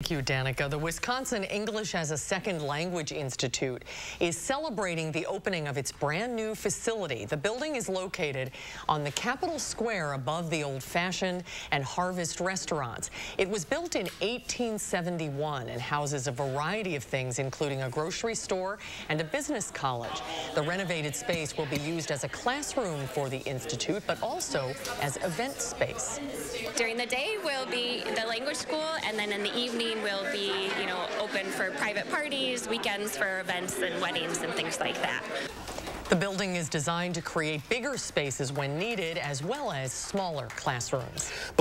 Thank you, Danica. The Wisconsin English as a Second Language Institute is celebrating the opening of its brand new facility. The building is located on the Capitol Square above the Old Fashioned and Harvest restaurants. It was built in 1871 and houses a variety of things, including a grocery store and a business college. The renovated space will be used as a classroom for the Institute, but also as event space. During the day we'll be the language school, and then in the evening will be, you know, open for private parties, weekends for events and weddings and things like that. The building is designed to create bigger spaces when needed, as well as smaller classrooms.